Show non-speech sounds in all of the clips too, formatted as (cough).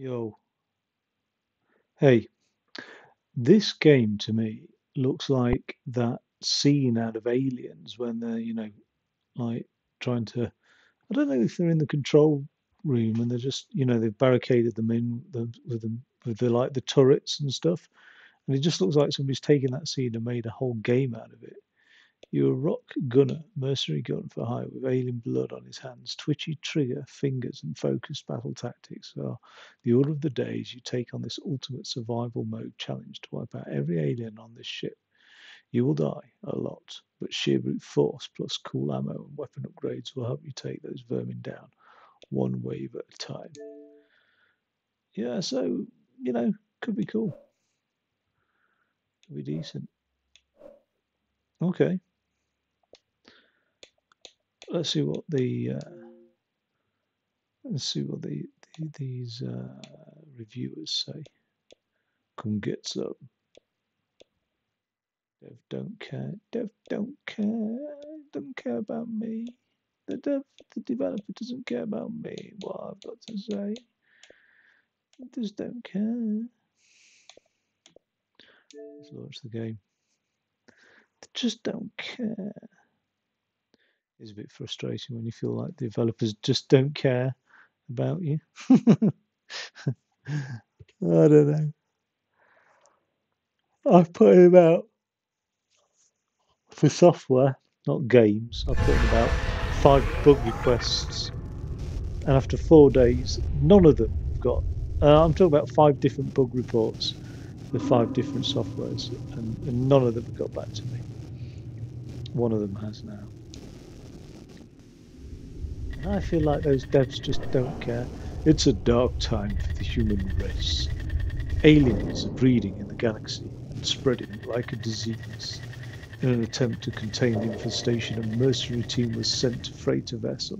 Yo, hey, this game to me looks like that scene out of Aliens when they're, you know, like trying to. I don't know if they're in the control room and they're just, you know, they've barricaded them in the, with them with the like the turrets and stuff, and it just looks like somebody's taken that scene and made a whole game out of it. You're a Rock Gunar, mercenary gun for hire with alien blood on his hands, twitchy trigger, fingers, and focused battle tactics are the order of the day as you take on this ultimate survival mode challenge to wipe out every alien on this ship. You will die a lot, but sheer brute force plus cool ammo and weapon upgrades will help you take those vermin down one wave at a time. Yeah, so, you know, could be cool. Could be decent. Okay let's see what the uh, let's see what the, the these uh, reviewers say. Come get some. Dev don't care. Dev don't care. Don't care about me. The dev, the developer doesn't care about me. What I've got to say. They just don't care. Let's launch the game. They just don't care is a bit frustrating when you feel like developers just don't care about you. (laughs) I don't know. I've put in about for software, not games. I've put in about five bug requests, and after four days, none of them have got. Uh, I'm talking about five different bug reports with five different softwares, and, and none of them have got back to me. One of them has now. I feel like those devs just don't care. It's a dark time for the human race. Aliens are breeding in the galaxy and spreading like a disease. In an attempt to contain the infestation, a mercenary team was sent to freight a vessel.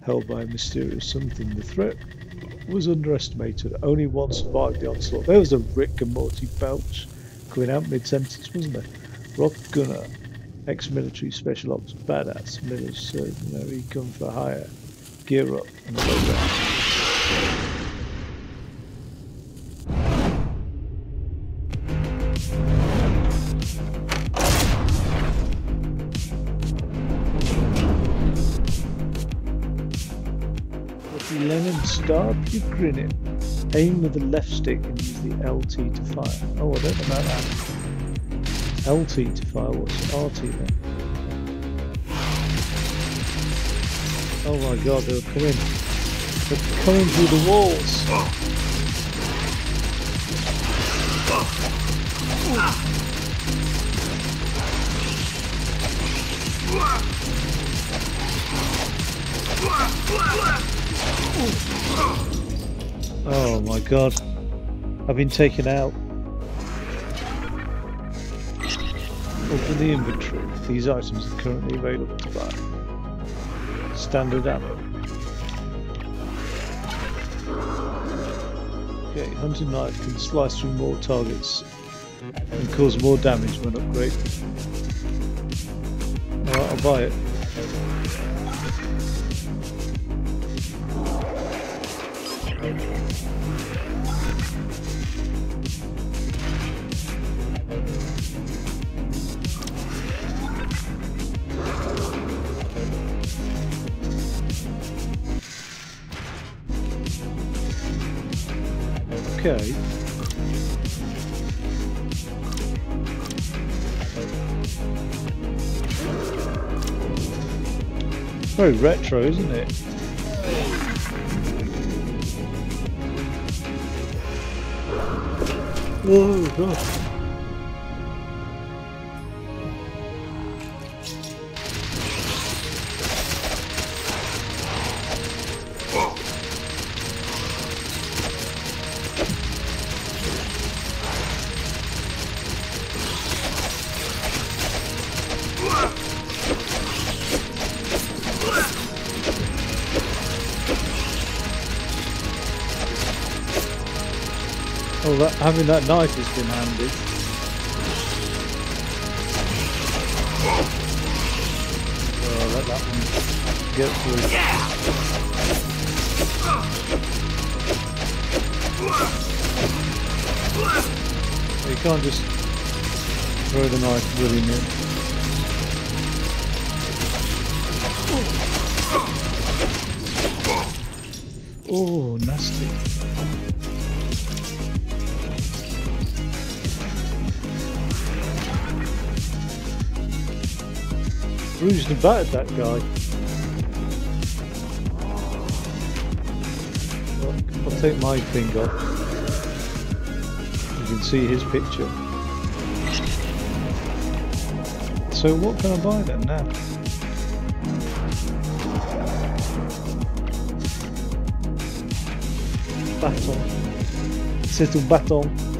Held by a mysterious something, the threat was underestimated. Only one survived the onslaught. There was a Rick and Morty belch coming out mid-sentence, wasn't there? Rock Gunar ex-military special ops badass, military gun for hire, gear up and load out. Lenin, you grinning. Aim with the left stick and use the LT to fire. Oh, I don't know about that. LT to fire, what's RT then? Oh my god, they're coming. They're coming through the walls. Oh my god. I've been taken out. Open the inventory. These items are currently available to buy. Standard ammo. Okay, hunting knife can slice through more targets and cause more damage when upgraded. Alright, I'll buy it. Very retro, isn't it? Oh god. Having that knife has been handy. Oh, let that one get through. You can't just throw the knife willy-nilly. Battered that guy. I'll take my thing off. You can see his picture. So what can I buy then now? Bâton. C'est un bâton.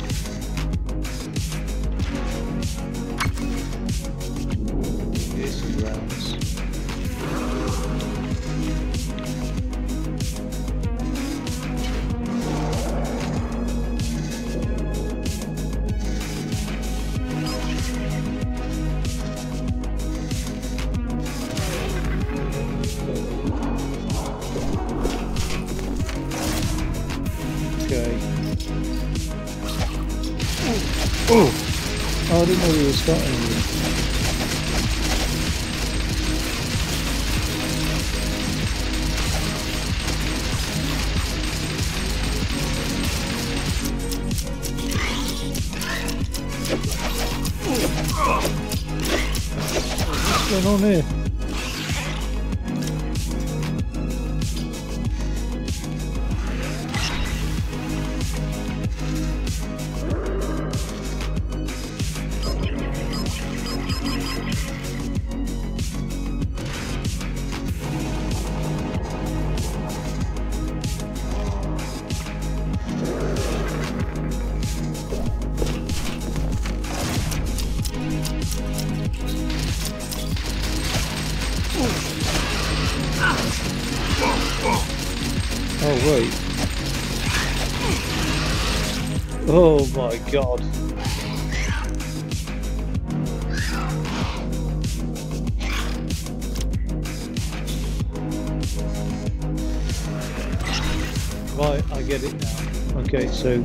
Starting with. What's going on here?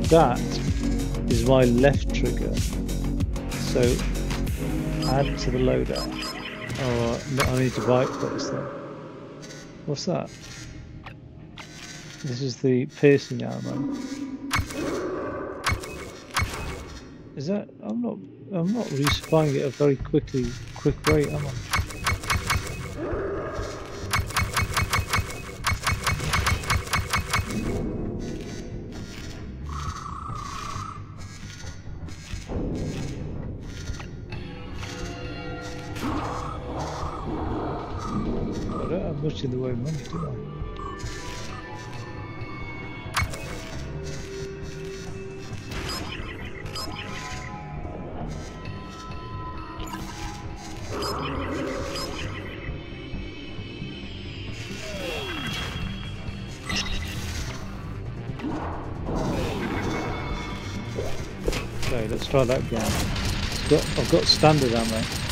That is my left trigger. So add to the loadout. Oh, no, I need to buy first then. What's that? This is the piercing ammo. Is that? I'm not. I'm not resupplying it at a very quickly, quick rate, am? I Okay, let's try that again. I've got, I've got standard ammo.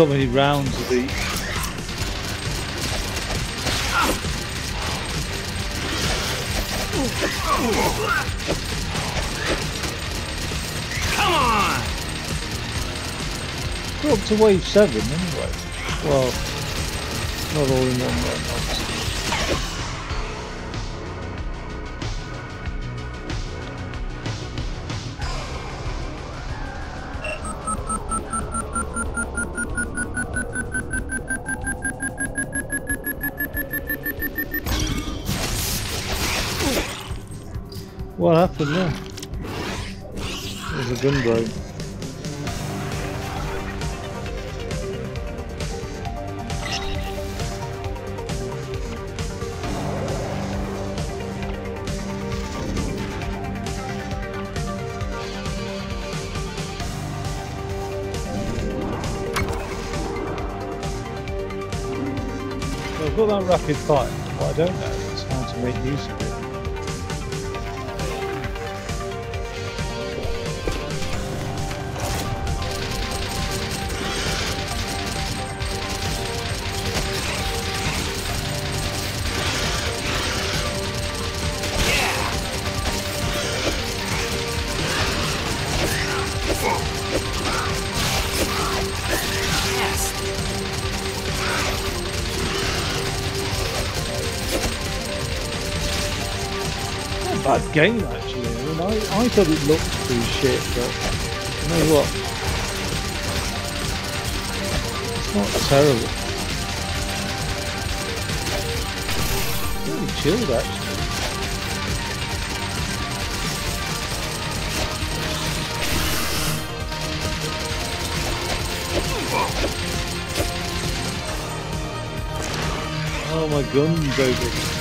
Got many rounds of these. Come on! We're up to wave 7 anyway. Well, not all in one run, gun broke. I've got that rapid fire. What I don't know it's how to make use of it. Game actually. I mean, I, I thought it looked pretty shit, but you know what? It's not terrible. Really chilled actually. Oh my gun's over.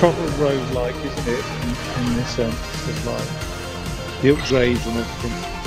Proper rogue-like, isn't it, in, in this sense of like the upgrades and everything.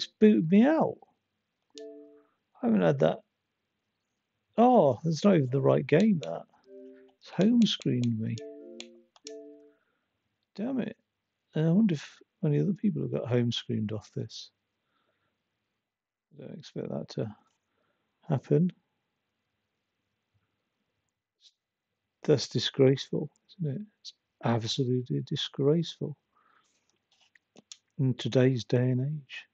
It's booted me out. I haven't had that. Oh, that's not even the right game, that. It's home screened me. Damn it. I wonder if any other people have got home screened off this. I don't expect that to happen. That's disgraceful, isn't it? It's absolutely disgraceful in today's day and age.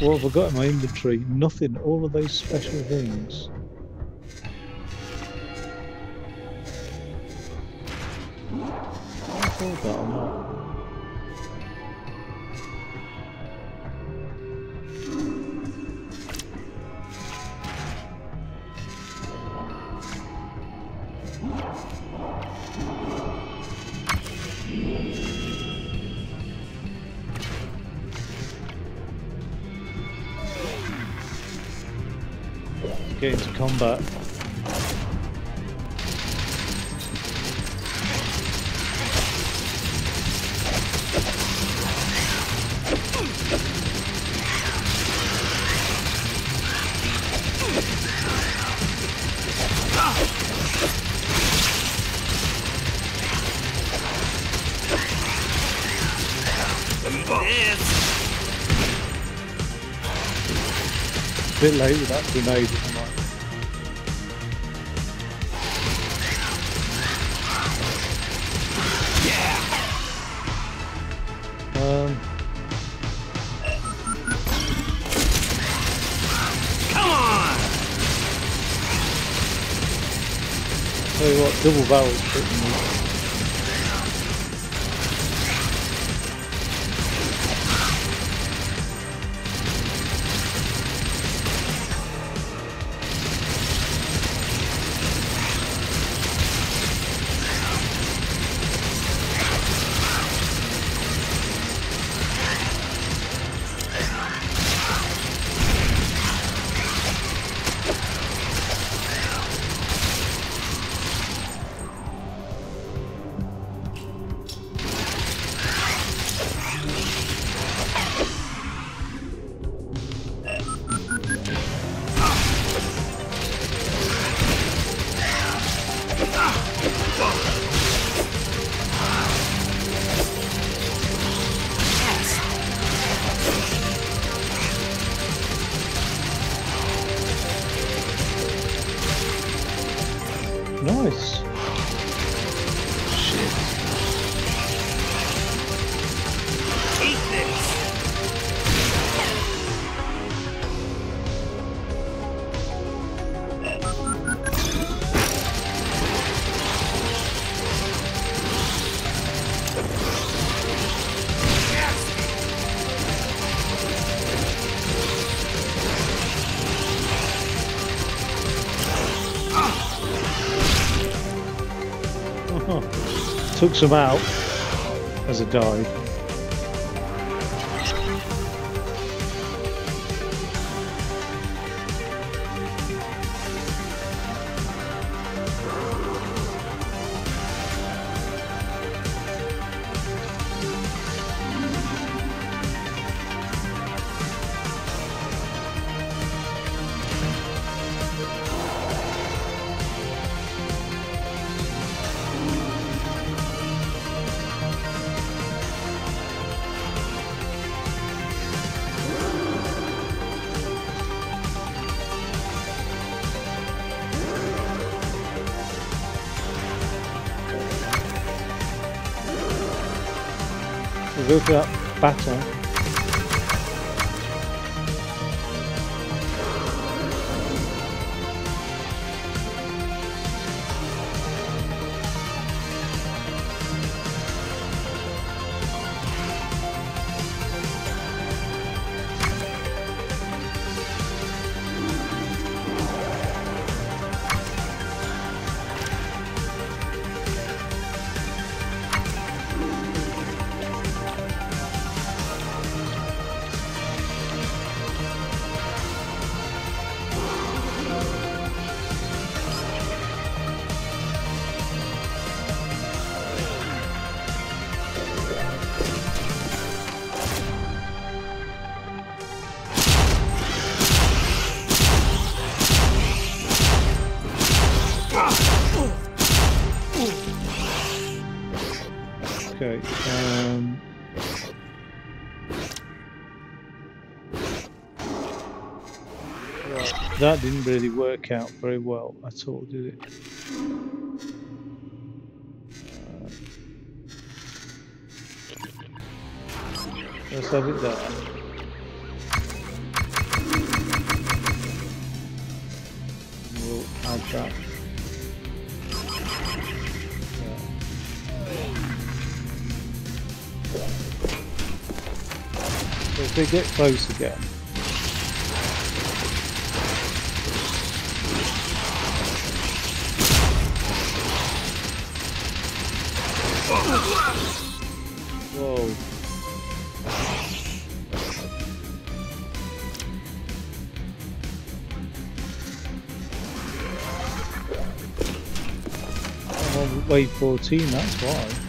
What have I got in my inventory? Nothing. All of those special things. I combat. bit late with that grenade. You Took some out as a dive. For didn't really work out very well at all, did it? Let's have it there. We'll add that. If they get close again. Wave 14, that's why.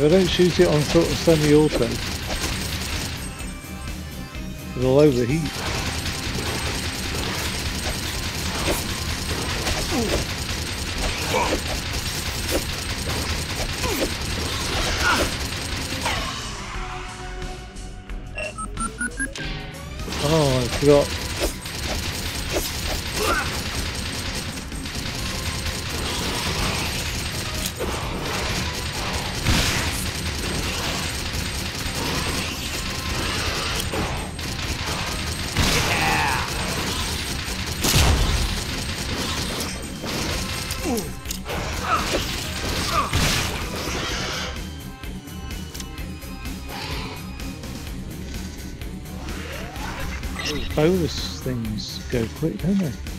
If I don't shoot it on sort of semi-auto, it'll overheat. Bonus things go quick, don't they?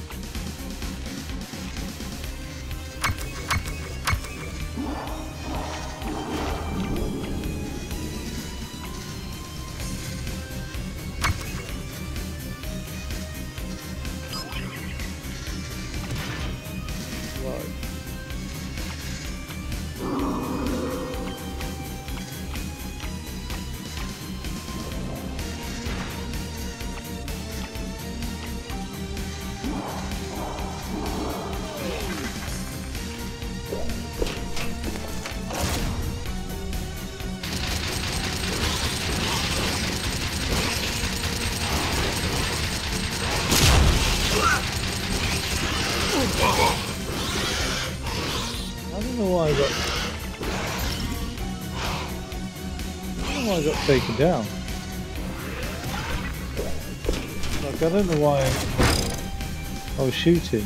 Taken down. Like I don't know why I was shooting.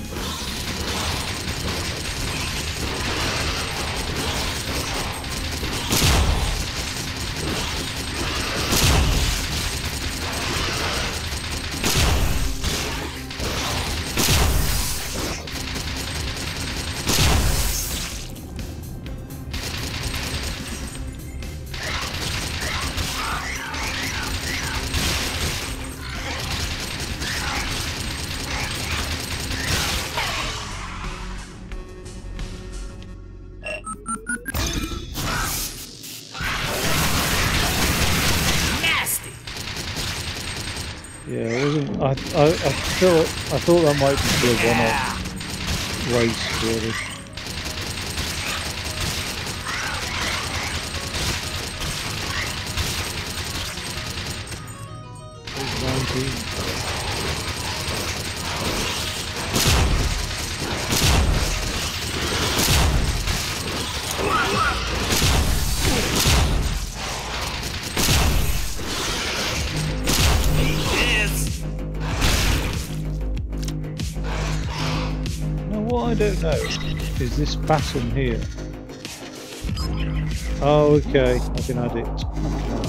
thought that might be a one-off race, really. He's 19. Know is this pattern here. Oh, okay. I can add it.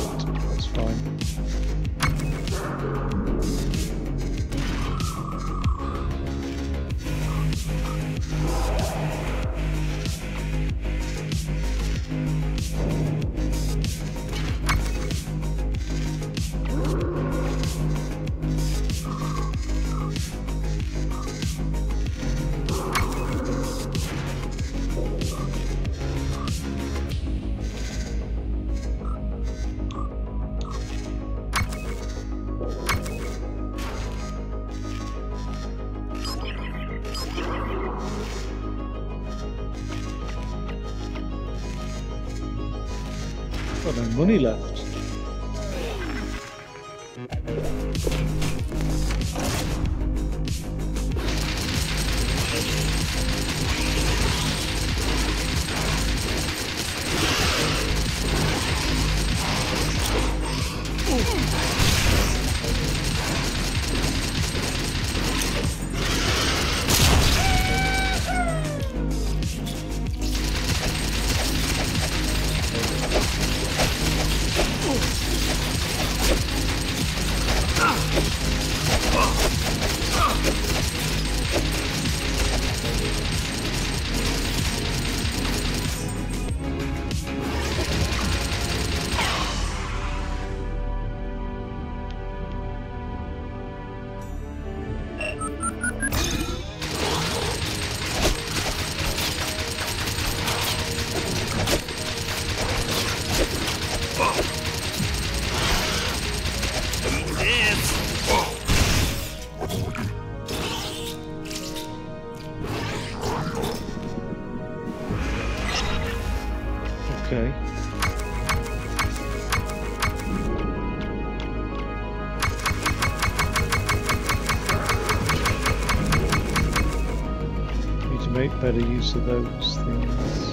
Better use of those things.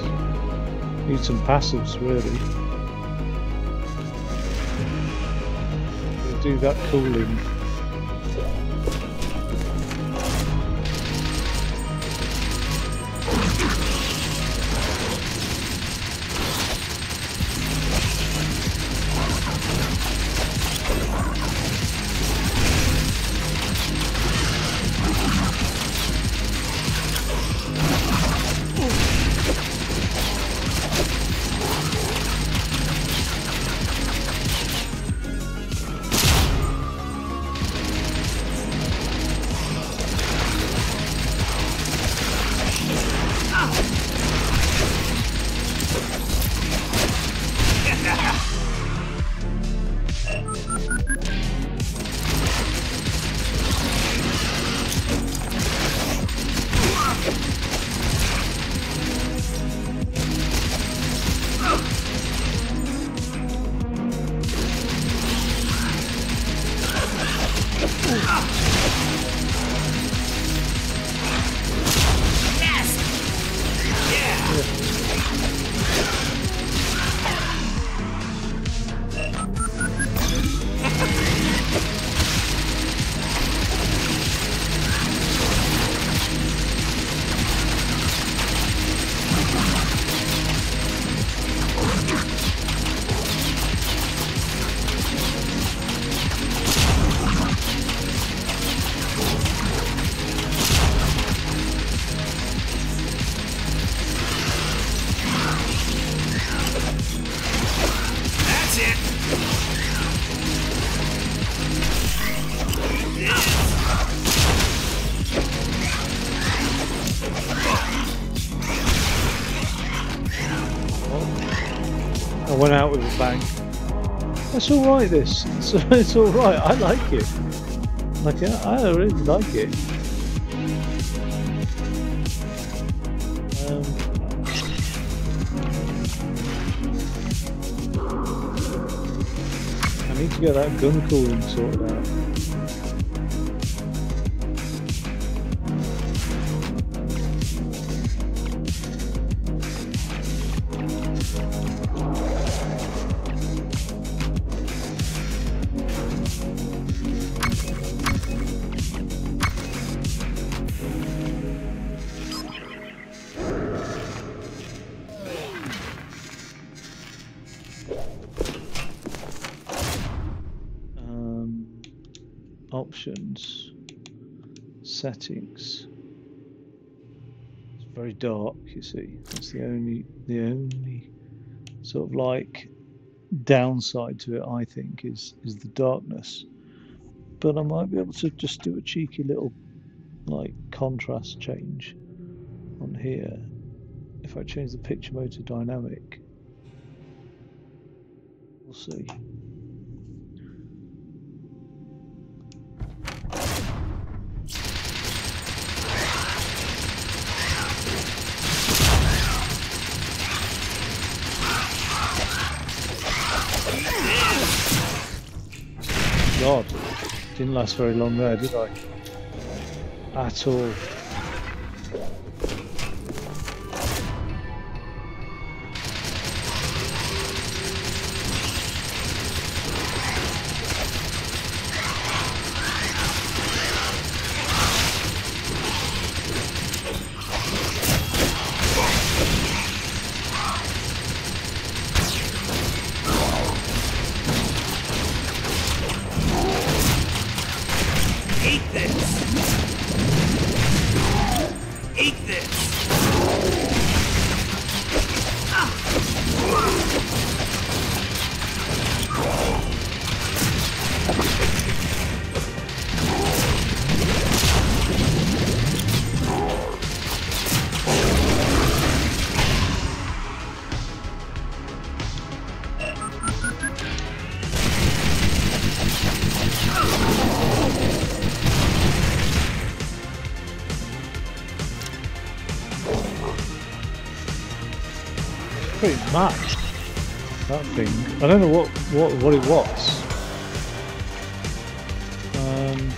Need some passives, really. Gonna do that cooling. That's all right. This (laughs) it's, it's all right. I like it. Like I, I really like it. Um, I need to get that gun cooling sorted out. Very dark, you see. That's the only the only sort of like downside to it, I think, is is the darkness. But I might be able to just do a cheeky little like contrast change on here if I change the picture mode to dynamic. We'll see. God, didn't last very long there, did I? At all. I don't know what what what it was. Um,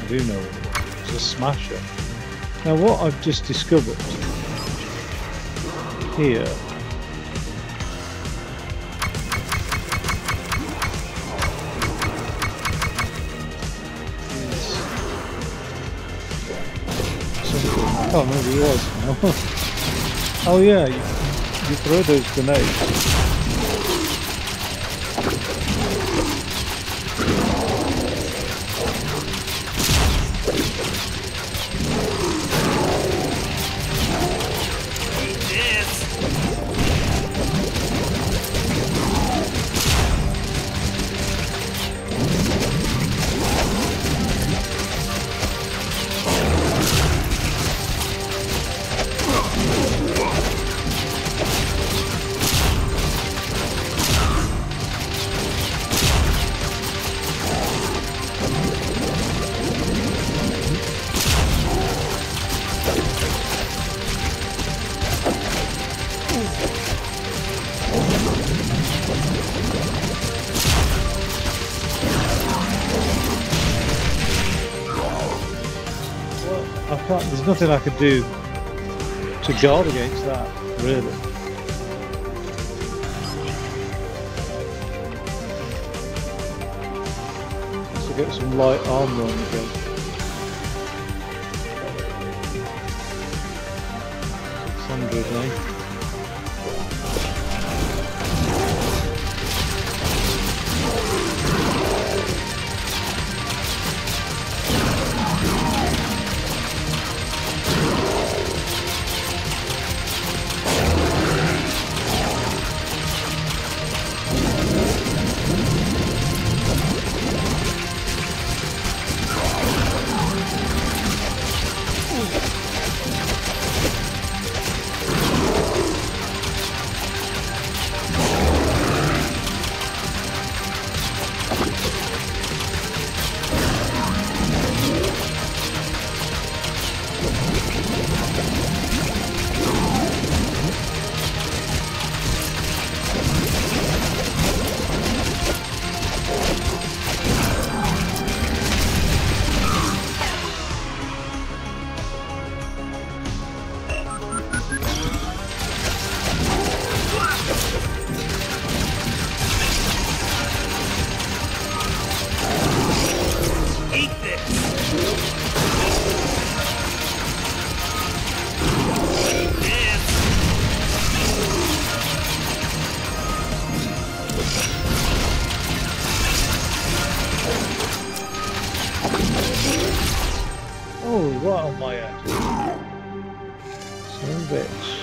I do know what it was. A smasher. Now what I've just discovered here (laughs) Oh yeah, you, you throw those grenades. Nothing I could do to guard against that, really. To get some light armor on again. Oh, right on my head. Son bitch.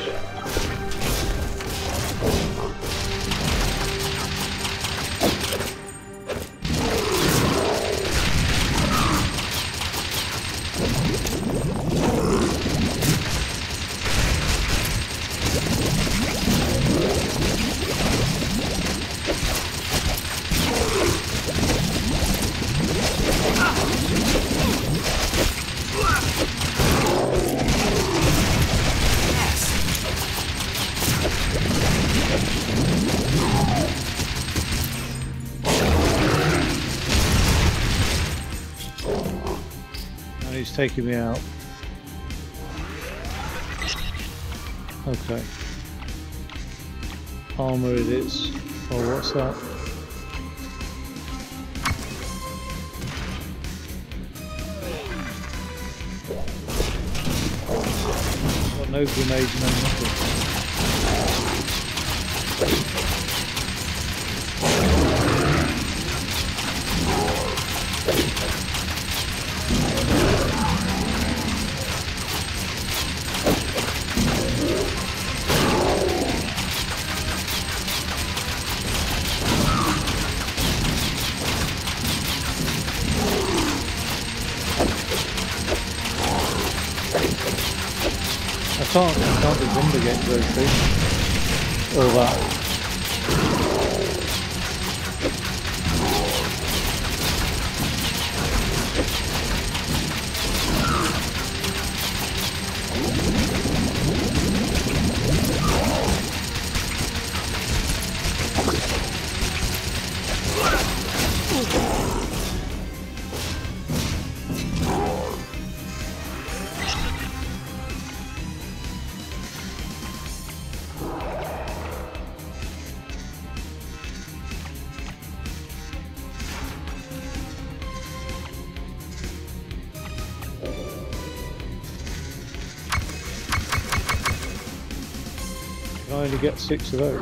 Taking me out. Okay. Armor it is. Oh, what's that? Got no grenades, no nothing. Get six of those.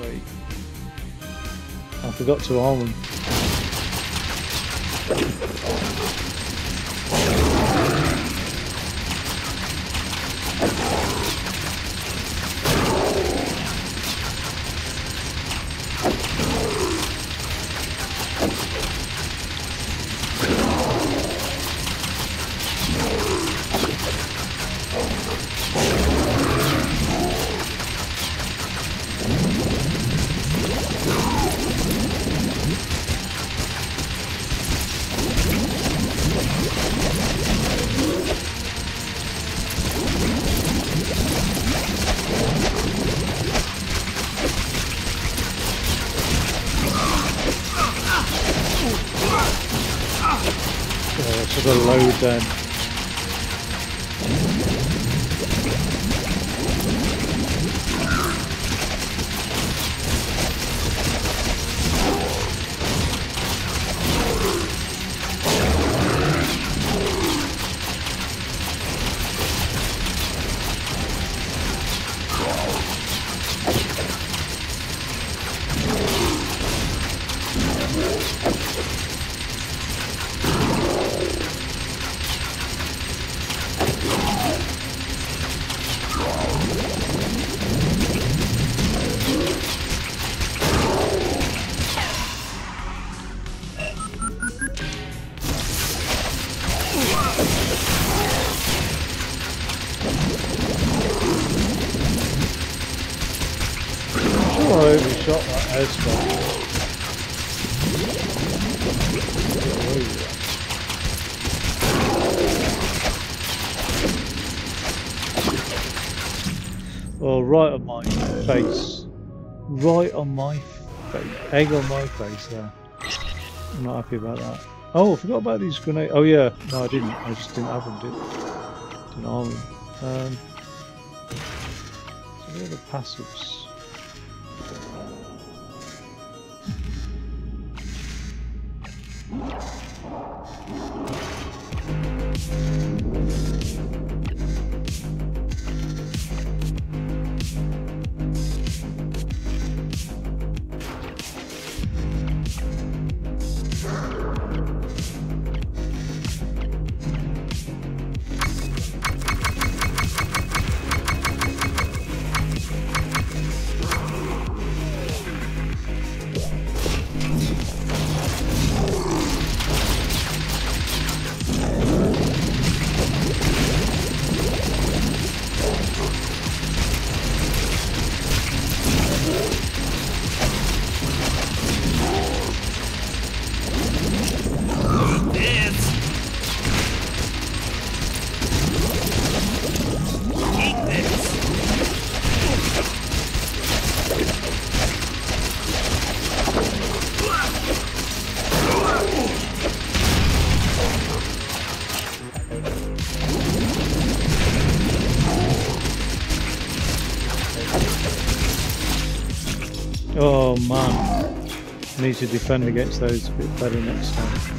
Wait. I forgot to arm them. I overshot that airstrike. Get away with that. Oh, right on my face. Right on my face. Egg on my face there. I'm not happy about that. Oh, I forgot about these grenades. Oh, yeah. No, I didn't. I just didn't have them, did Didn't arm them. Um, so what are the passives? This. Eat this. Oh man, I need to defend against those a bit better next time.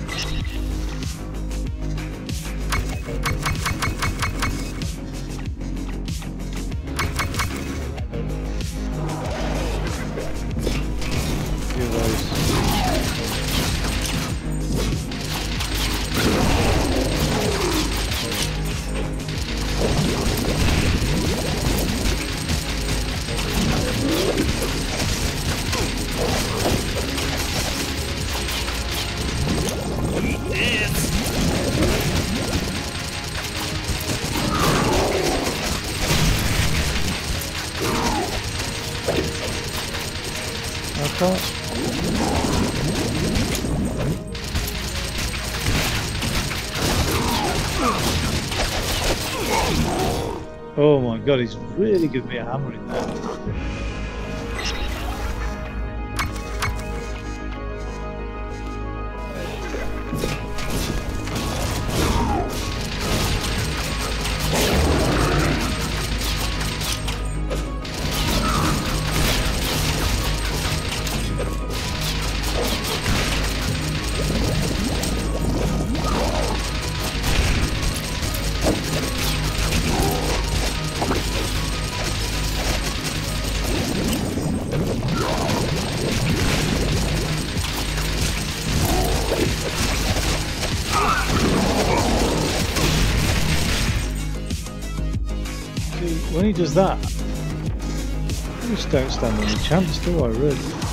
God, he's really giving me a hammer does that, I just don't stand any chance, do I, really?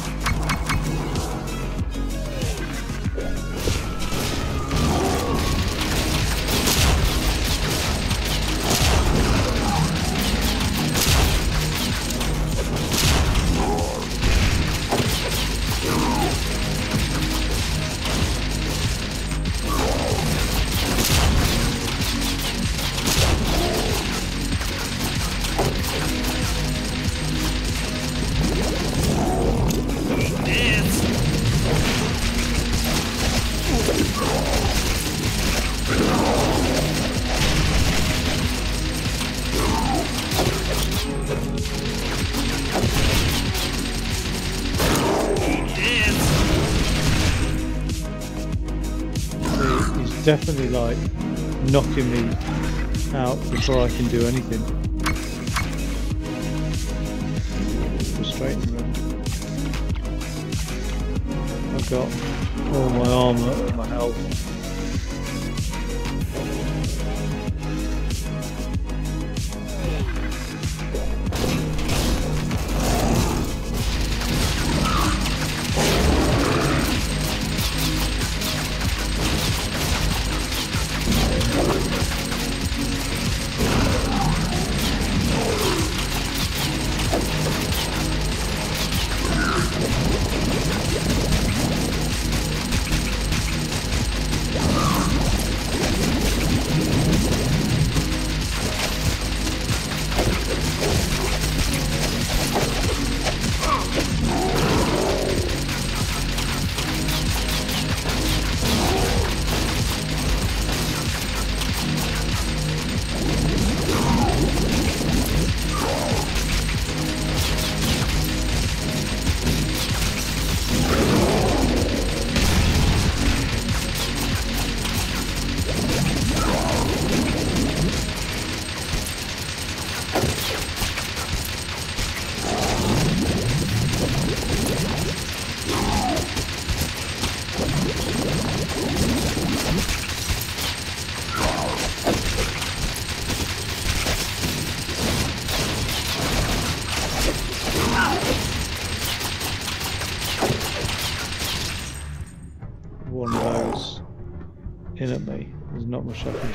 Definitely like knocking me out before I can do anything. Frustrating. I've got all my armour and my health.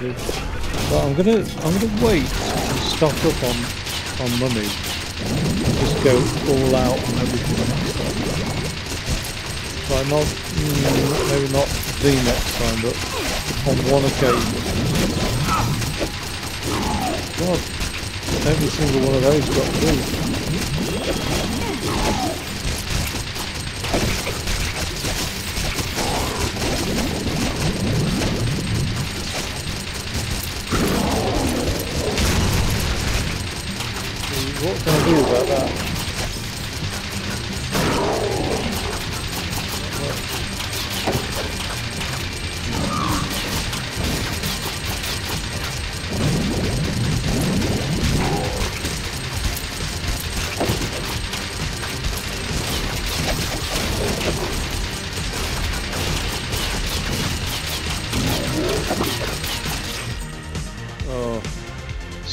Do. But I'm gonna I'm gonna wait and stock up on on money just go all out on everything. Like not mm, maybe not the next time, but on one occasion. God, every single one of those got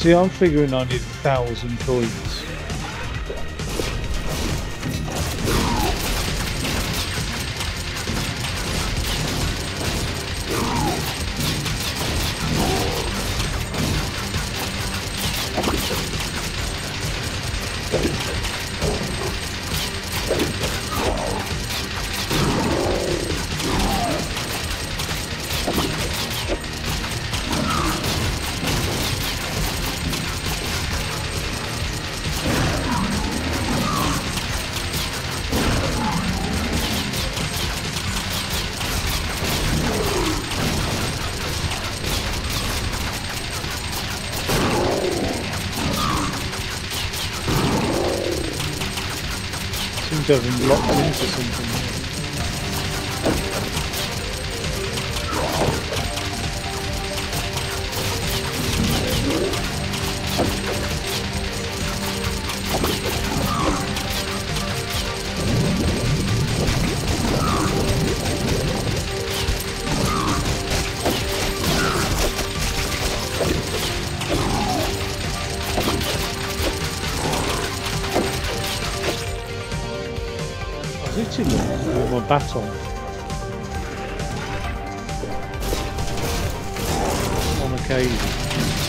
See, I'm figuring I need a thousand coins. Seem to have been them with my baton. On occasion.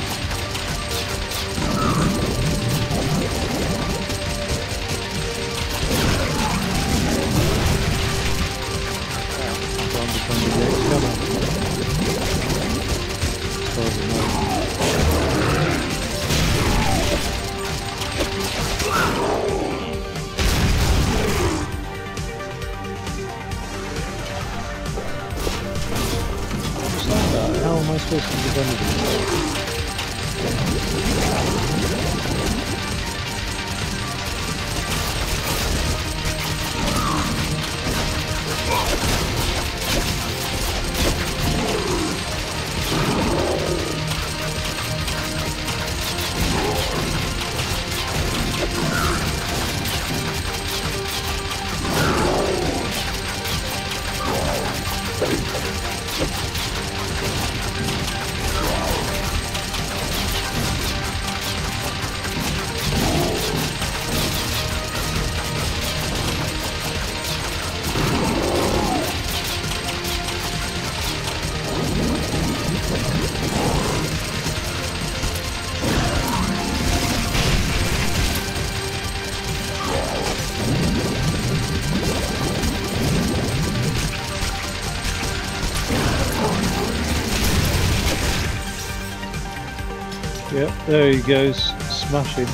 There he goes, smashing.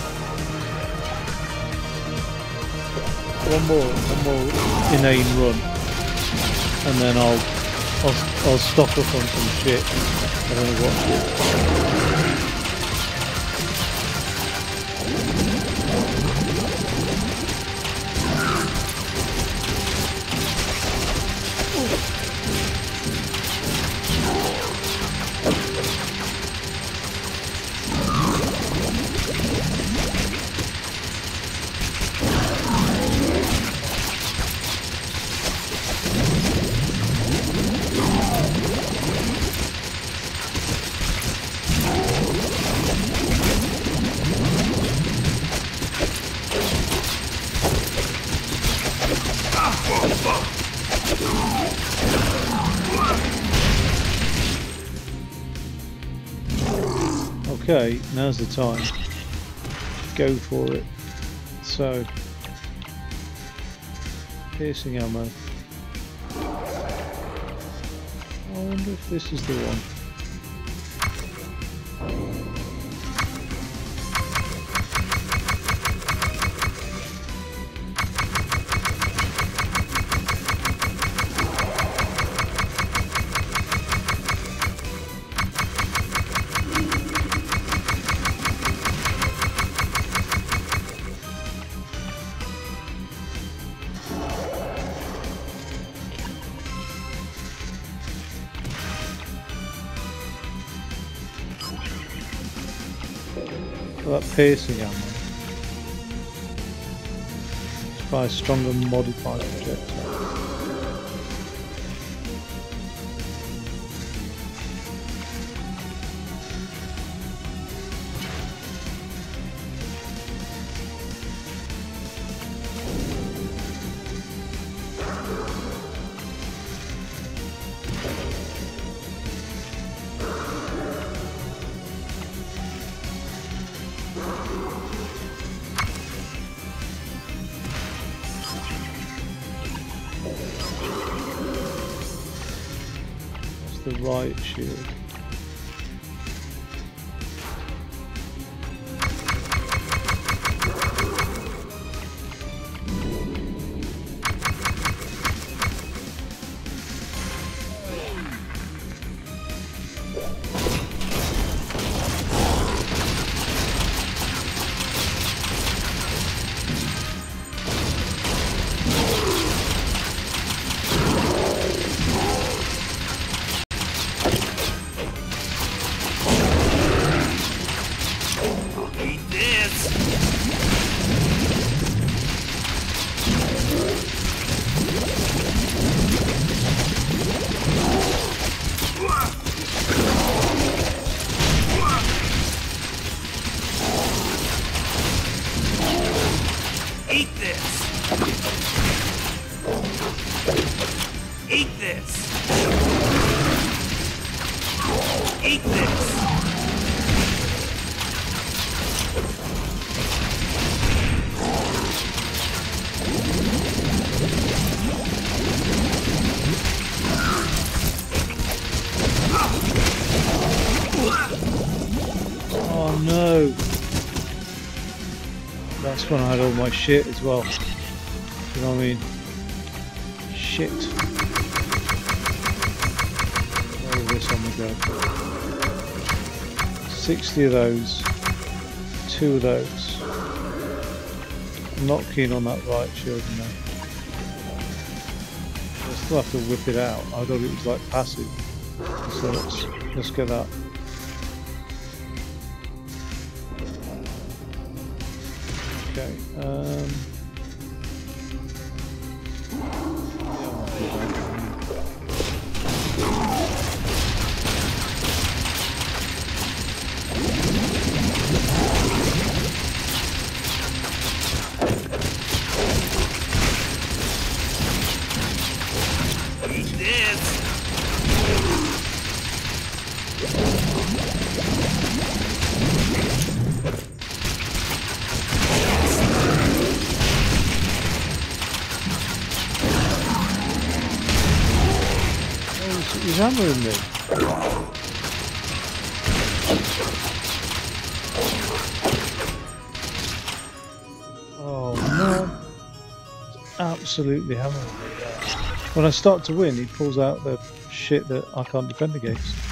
One more, one more inane run, and then I'll, I'll, I'll stock up on some shit. I don't know what Okay, now's the time. Go for it. So, piercing ammo. I wonder if this is the one. Piercing ammo. Try a stronger modified When I had all my shit as well. You know what I mean? Shit. All this on the go. 60 of those. Two of those. I'm not keen on that right shield now. I still have to whip it out. I thought it was like passive. So let's, let's get that. He's, he's. Oh no. Absolutely yeah. When I start to win, he pulls out the shit that I can't defend against.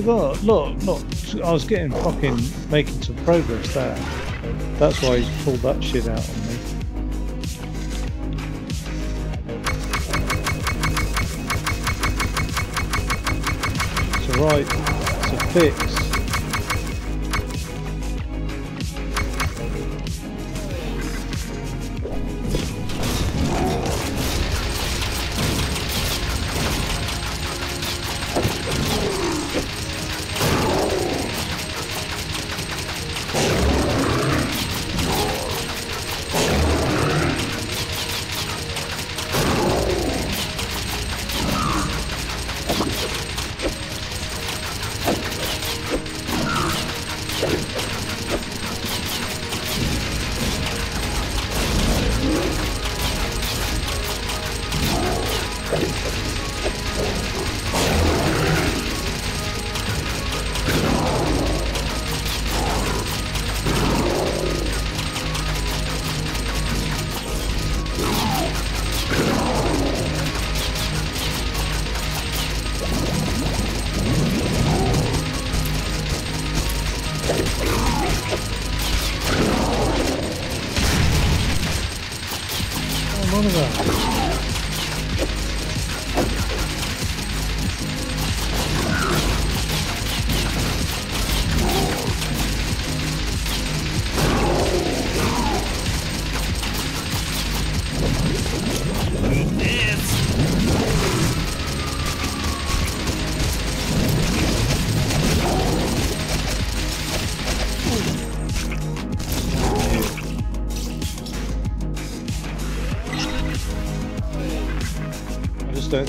Look! Look, look! I was getting fucking making some progress there. That's why he's pulled that shit out on me. It's alright. It's a fix.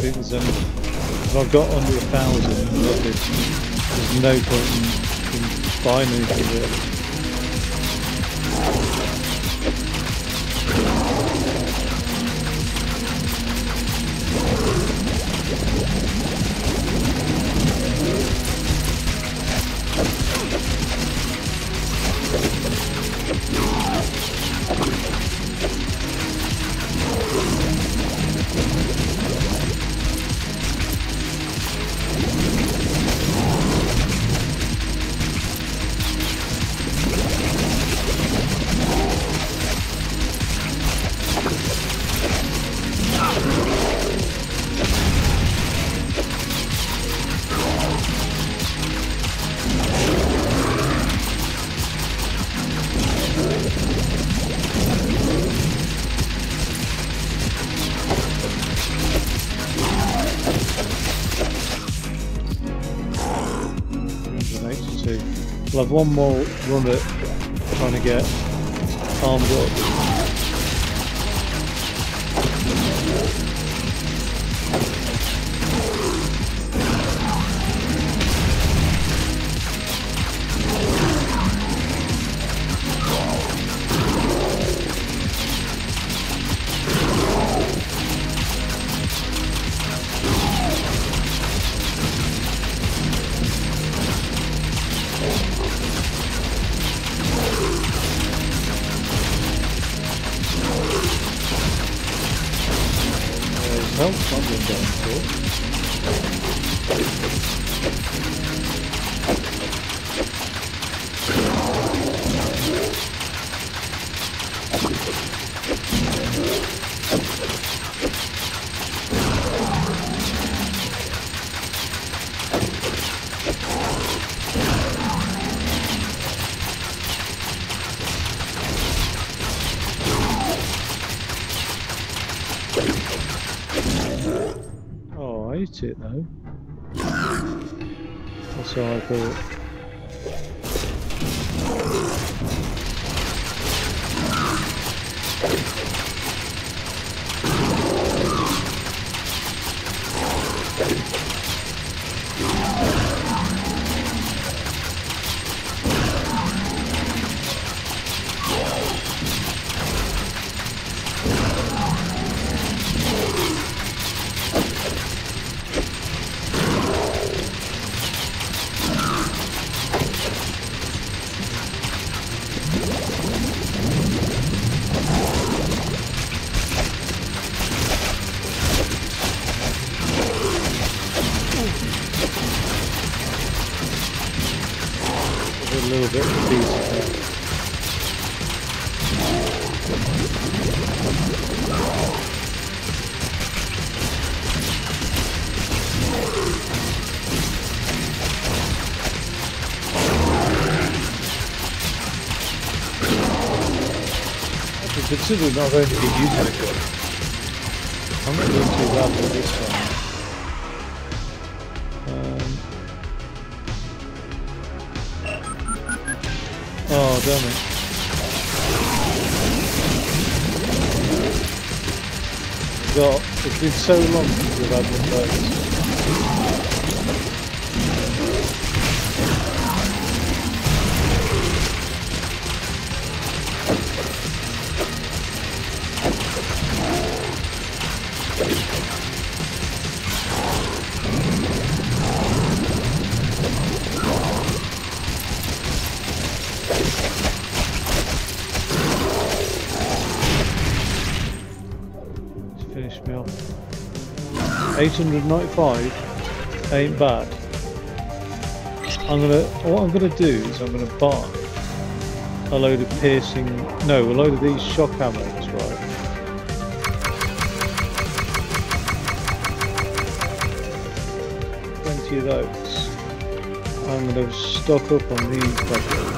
If I've got under a thousand there's no point in, in buying anything really. We'll have one more run at trying to get armed up. That's Considering I've only been using it, I'm not doing too bad with this one. Um, oh, damn it. God, it's been so long since we've had one of those. 895 ain't bad. I'm gonna what I'm gonna do is I'm gonna buy a load of piercing no, a load of these shock hammers, right? Plenty of those. I'm gonna stock up on these.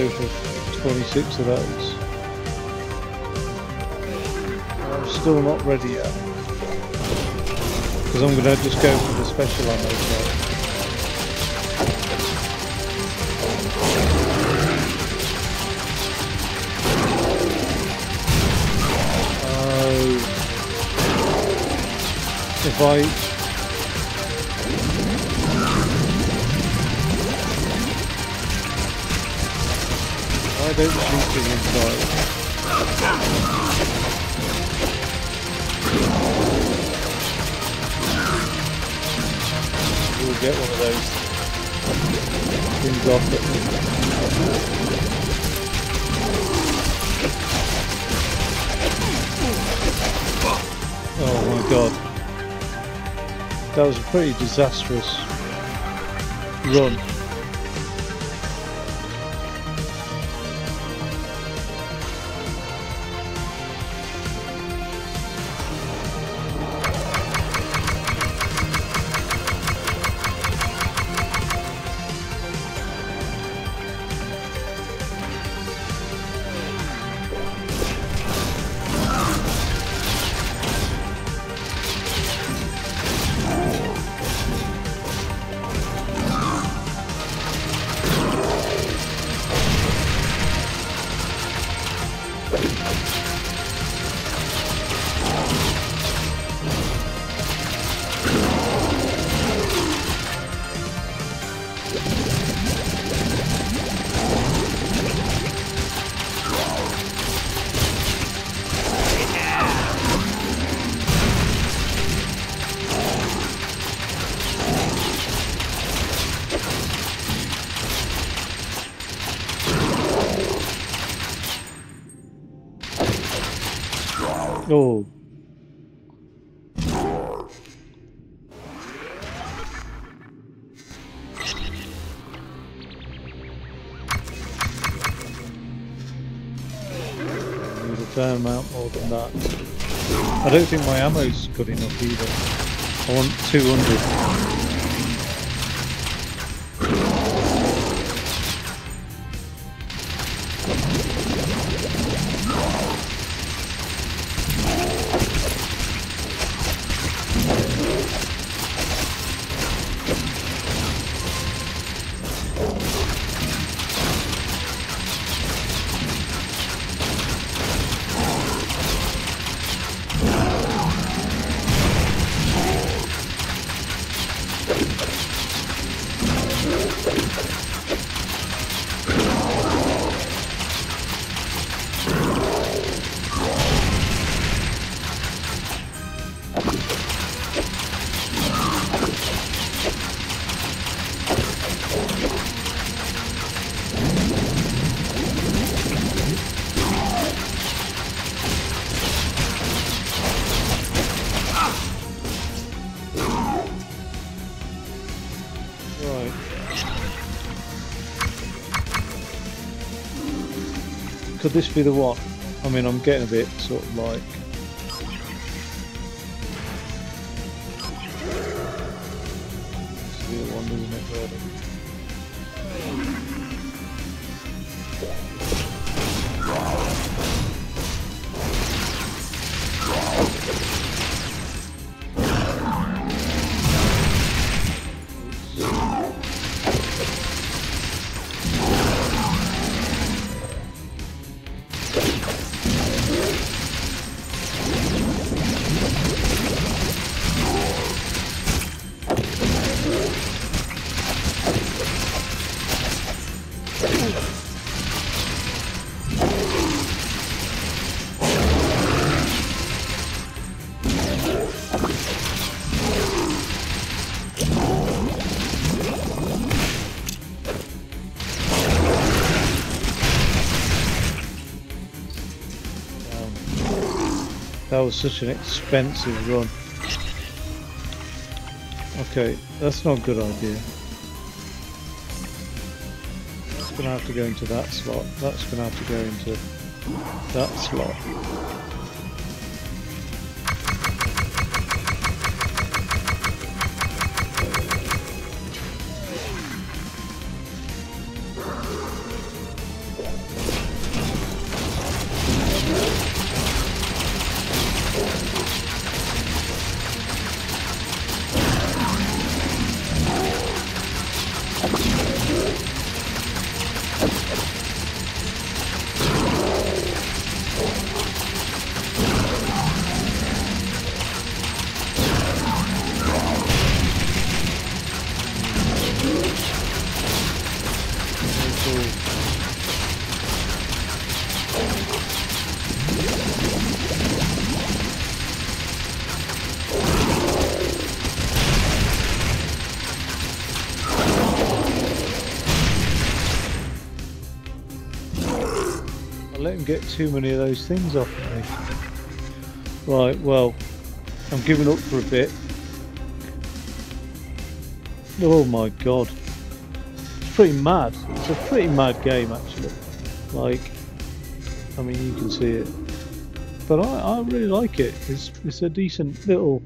go for 26 of those. I'm still not ready yet. Because I'm going to just go for the special ammo now. Oh. If I Don't shooting inside? We'll get one of those things off it. Oh my god. That was a pretty disastrous run. Oh. Fair amount more than that. I don't think my ammo's good enough either. I want 200. Could this be the one? I mean, I'm getting a bit sort of like. Was such an expensive run. Okay, that's not a good idea. That's gonna have to go into that slot. That's gonna have to go into that slot. Get too many of those things off me. Right, well, I'm giving up for a bit. Oh my god. It's pretty mad. It's a pretty mad game actually. Like, I mean you can see it. But I, I really like it. It's, it's a decent little,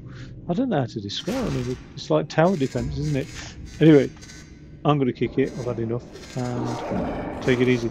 I don't know how to describe it. It's like tower defense, isn't it? Anyway, I'm going to kick it. I've had enough. And take it easy.